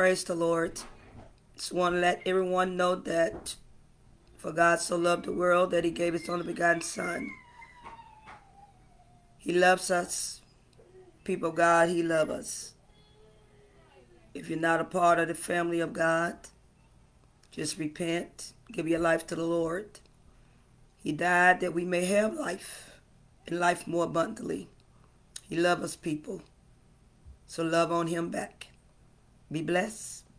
Praise the Lord. Just want to let everyone know that for God so loved the world that he gave his only begotten Son. He loves us. People God, he loves us. If you're not a part of the family of God, just repent. Give your life to the Lord. He died that we may have life and life more abundantly. He loves us, people. So love on him back. Be blessed.